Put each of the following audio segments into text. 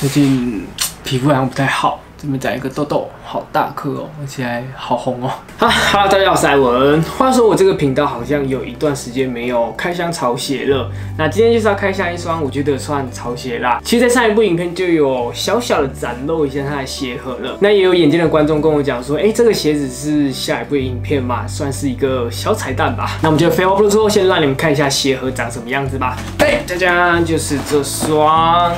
最近皮肤好像不太好，这边长一个痘痘，好大颗哦，而且还好红哦。哈哈，大家好，我是艾文。话说我这个频道好像有一段时间没有开箱潮鞋了，那今天就是要开箱一双，我觉得算潮鞋啦。其实，在上一部影片就有小小的展露一下它的鞋盒了。那也有眼尖的观众跟我讲说，哎，这个鞋子是下一部影片嘛，算是一个小彩蛋吧。那我们就废话不多说，先让你们看一下鞋盒长什么样子吧。哎，大家就是这双，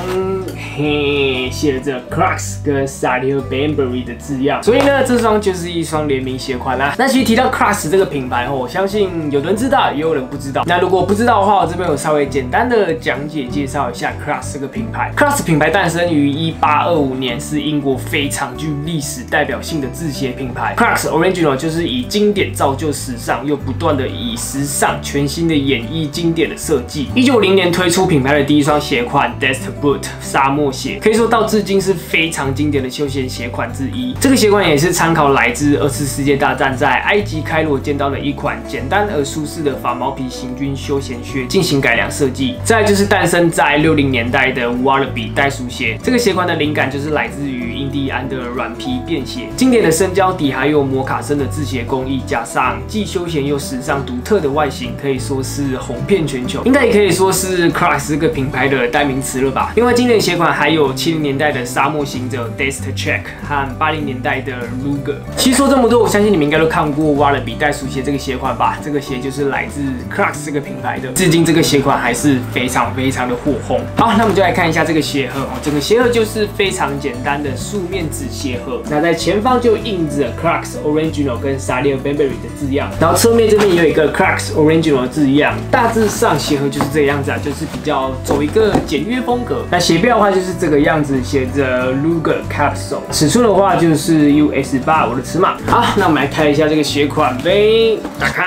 嘿，写着 Crocs 跟 Sadio Bambury 的字样，所以呢，这双就是一双联名鞋款啦。那其实提到 Cross 这个品牌哦，我相信有人知道，也有人不知道。那如果不知道的话，我这边有稍微简单的讲解介绍一下 Cross 这个品牌。Cross 品牌诞生于一八二五年，是英国非常具历史代表性的制鞋品牌。Cross Original 就是以经典造就时尚，又不断的以时尚全新的演绎经典的设计。一九五零年推出品牌的第一双鞋款 Desert Boot 沙漠鞋，可以说到至今是非常经典的休闲鞋款之一。这鞋款也是参考来自二次世界大战在埃及开罗见到的一款简单而舒适的仿毛皮行军休闲靴进行改良设计。再就是诞生在六零年代的 Wallaby 袋鼠鞋，这个鞋款的灵感就是来自于印第安的软皮便鞋。经典的深胶底还有摩卡森的制鞋工艺，加上既休闲又时尚独特的外形，可以说是红遍全球。应该也可以说是 Crocs 这个品牌的代名词了吧。另外，经典鞋款还有七零年代的沙漠行者 Desert Trek 和八零年代的 Ruger。其实说这么多，我相信你们应该都看过瓦勒比袋鼠鞋这个鞋款吧？这个鞋就是来自 Crocs 这个品牌的，至今这个鞋款还是非常非常的火红。好，那我们就来看一下这个鞋盒哦。整个鞋盒就是非常简单的素面纸鞋盒，那在前方就印着 Crocs Original 跟 Sadio Bambury 的字样，然后侧面这边也有一个 Crocs Original 的字样。大致上鞋盒就是这个样子啊，就是比较走一个简约风格。那鞋标的话就是这个样子，写着 Ruger Capsule。尺寸的话就是是 US 八，我的尺码。好，那我们来看一下这个鞋款呗，打开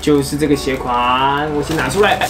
就是这个鞋款，我先拿出来。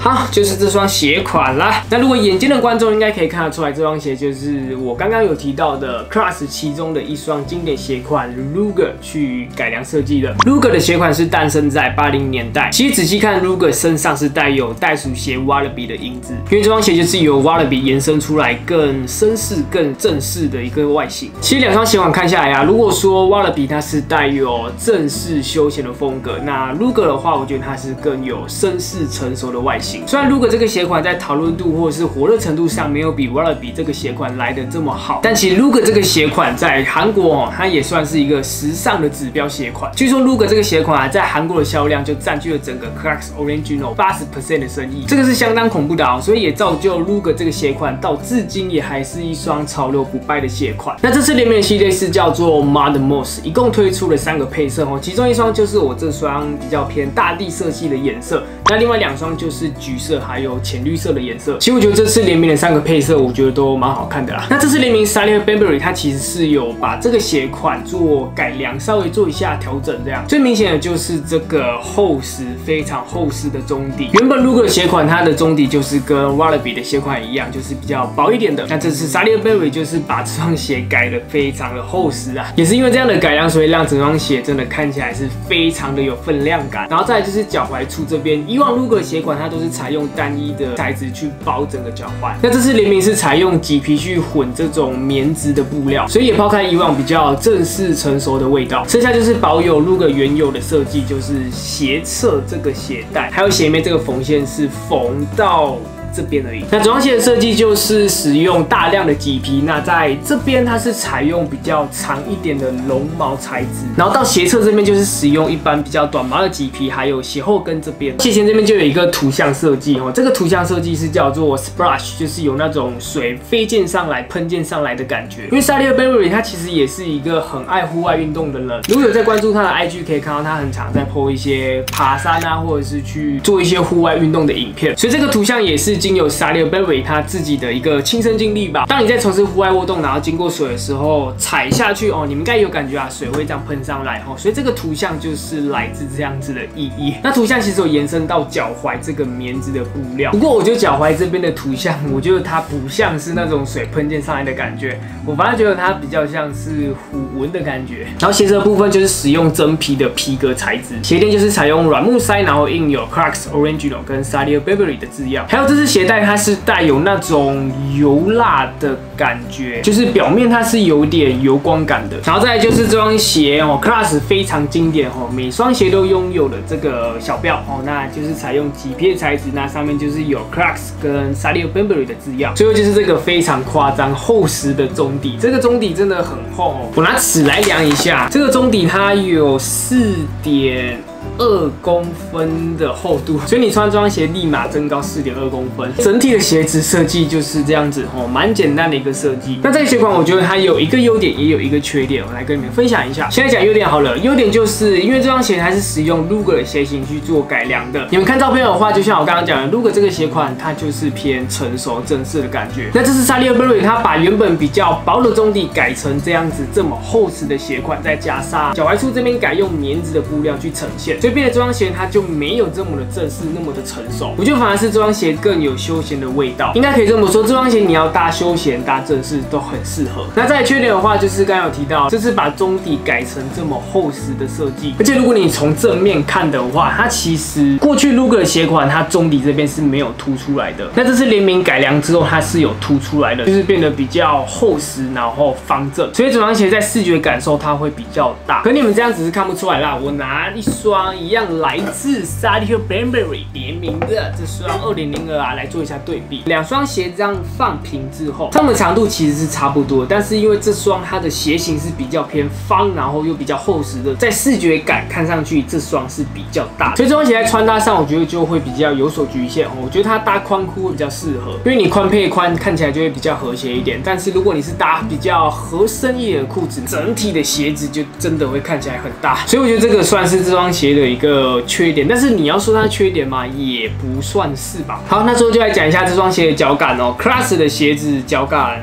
好，就是这双鞋款啦。那如果眼尖的观众应该可以看得出来，这双鞋就是我刚刚有提到的 Cross 其中的一双经典鞋款 Luger 去改良设计的。Luger 的鞋款是诞生在八零年代。其实仔细看 Luger 身上是带有袋鼠鞋 Wallaby 的影子，因为这双鞋就是由 Wallaby 延伸出来更绅士、更正式的一个外形。其实两双鞋款看下来啊，如果说 Wallaby 它是带有正式休闲的风格，那 Luger 的话，我觉得它是更有绅士成熟的外形。虽然如果这个鞋款在讨论度或者是火热程度上没有比 Wallaby 这个鞋款来的这么好，但其实 Ruger 这个鞋款在韩国哦，它也算是一个时尚的指标鞋款。据说 Ruger 这个鞋款啊，在韩国的销量就占据了整个 Crocs Original 八十 percent 的生意，这个是相当恐怖的哦。所以也造就 Ruger 这个鞋款到至今也还是一双潮流不败的鞋款。那这次联名系列是叫做 Mud Moss，一共推出了三个配色哦，其中一双就是我这双比较偏大地色系的颜色，那另外两双就是橘色还有浅绿色的颜色。其实我觉得这次联名的三个配色，我觉得都蛮好看的啦。那这次联名 Salia Bambury 它其实是有把这个鞋款做改良，稍微做一下调整，这样最明显的就是这个厚实非常厚实的中底。原本 Ruger 鞋款它的中底就是跟 Wallaby 的鞋款一样，就是比较薄一点的。那这次 Sadio Bambury 就是把这双鞋改的非常的厚实啊，也是因为这样的改良，所以让整双鞋真的看起来是非常的有分量感。然后再就是脚踝处这边，以往 Ruger 鞋款它都是采用单一的材质去包整个脚踝，那这次联名是采用麂皮去混这种棉质的布料，所以也抛开以往比较正式成熟的味道，剩下就是保有 Luga 原有的设计，就是鞋侧这个鞋带，还有鞋面这个缝线是缝到。这边而已。那整双鞋的设计就是使用大量的麂皮，那在这边它是采用比较长一点的绒毛材质，然后到鞋侧这边就是使用一般比较短毛的麂皮，还有鞋后跟这边。鞋前这边就有一个图像设计哦，这个图像设计是叫做 splash，就是有那种水飞溅上来、喷溅上来的感觉。因为 Sadio Bambury 他其实也是一个很爱户外运动的人，如果有在关注他的 IG，可以看到他很常在 po 一些爬山啊，或者是去做一些户外运动的影片，所以这个图像也是。经由 Sadio Bambury 他自己的一个亲身经历吧。当你在从事户外活动，然后经过水的时候，踩下去哦，你们应该有感觉啊，水会这样喷上来哦。所以这个图像就是来自这样子的意义。那图像其实有延伸到脚踝这个棉质的布料。不过我觉得脚踝这边的图像，我觉得它不像是那种水喷溅上来的感觉，我反而觉得它比较像是虎纹的感觉。然后鞋子的部分就是使用真皮的皮革材质，鞋垫就是采用软木塞，然后印有 Crocs Original 跟 Salio Bambury 的字样。还有这是。鞋带它是带有那种油蜡的感觉，就是表面它是有点油光感的。然后再来就是这双鞋哦，Class 非常经典哦，每双鞋都拥有了这个小标哦，那就是采用麂皮材质，那上面就是有 Class 跟 Sadio Bembury 的字样。最后就是这个非常夸张厚实的中底，这个中底真的很厚哦，我拿尺来量一下，这个中底它有四点。二公分的厚度，所以你穿这双鞋立马增高四点二公分。整体的鞋子设计就是这样子哦，蛮简单的一个设计。那这个鞋款我觉得它有一个优点，也有一个缺点，我来跟你们分享一下。现在讲优点好了，优点就是因为这双鞋它是使用 Luger 的鞋型去做改良的。你们看照片的话，就像我刚刚讲的，Luger 这个鞋款它就是偏成熟正式的感觉。那这是 s a l i e Berry，它把原本比较薄的中底改成这样子这么厚实的鞋款，再加上脚踝处这边改用棉质的布料去呈现。所以变得这双鞋它就没有这么的正式，那么的成熟。我觉得反而是这双鞋更有休闲的味道，应该可以这么说。这双鞋你要搭休闲、搭正式都很适合。那再缺点的话，就是刚有提到，这是把中底改成这么厚实的设计。而且如果你从正面看的话，它其实过去 Luger 的鞋款，它中底这边是没有凸出来的。那这次联名改良之后，它是有凸出来的，就是变得比较厚实，然后方正。所以这双鞋在视觉感受它会比较大。可你们这样只是看不出来啦。我拿一双一样。来自 Sadio Bembury 联名的这双二零零二啊，来做一下对比。两双鞋这样放平之后，它们的长度其实是差不多，但是因为这双它的鞋型是比较偏方，然后又比较厚实的，在视觉感看上去这双是比较大，所以这双鞋在穿搭上我觉得就会比较有所局限哦。我觉得它搭宽裤会比较适合，因为你宽配宽看起来就会比较和谐一点。但是如果你是搭比较合身一点的裤子，整体的鞋子就真的会看起来很大。所以我觉得这个算是这双鞋的一个。缺点，但是你要说它缺点嘛，也不算是吧。好，那之后就来讲一下这双鞋的脚感哦。Class 的鞋子脚感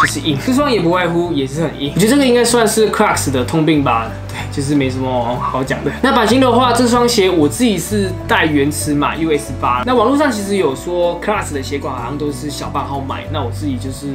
就是硬，这双也不外乎也是很硬。我觉得这个应该算是 Class 的通病吧。对，就是没什么好讲的。那版型的话，这双鞋我自己是带原尺码 US 八。那网络上其实有说 Class 的鞋款好像都是小半号买，那我自己就是。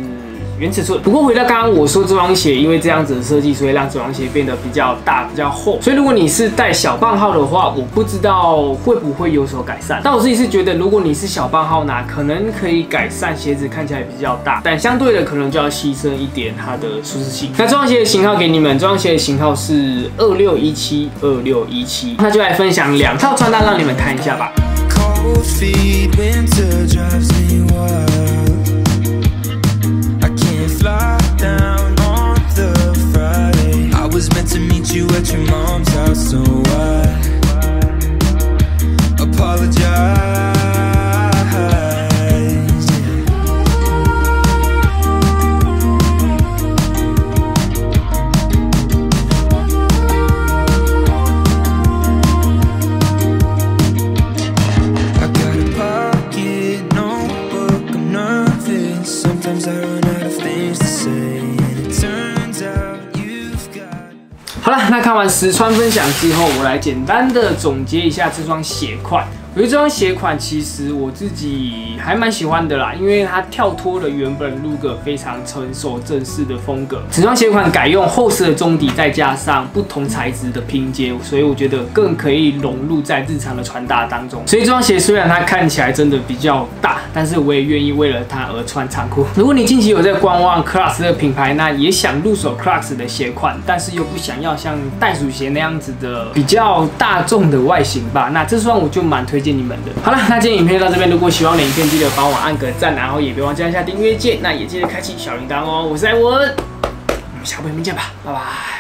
原尺寸。不过回到刚刚我说这双鞋，因为这样子的设计，所以让这双鞋变得比较大、比较厚。所以如果你是带小半号的话，我不知道会不会有所改善。但我自己是觉得，如果你是小半号拿，可能可以改善鞋子看起来比较大，但相对的可能就要牺牲一点它的舒适性。那这双鞋的型号给你们，这双鞋的型号是二六一七二六一七。那就来分享两套穿搭让你们看一下吧。you at your mom's house, so I apologize? 看完实穿分享之后，我来简单的总结一下这双鞋款。我觉得这双鞋款其实我自己还蛮喜欢的啦，因为它跳脱了原本 Luger 非常成熟正式的风格。整双鞋款改用厚实的中底，再加上不同材质的拼接，所以我觉得更可以融入在日常的穿搭当中。所以这双鞋虽然它看起来真的比较大，但是我也愿意为了它而穿长裤。如果你近期有在观望 Clarks 的品牌，那也想入手 Clarks 的鞋款，但是又不想要像袋鼠鞋那样子的比较大众的外形吧，那这双我就蛮推荐。谢你们的。好了，那今天影片就到这边，如果喜欢的影片，记得帮我按个赞，然后也别忘记按下订阅键，那也记得开启小铃铛哦。我是艾文，我们下部影片见吧，拜拜。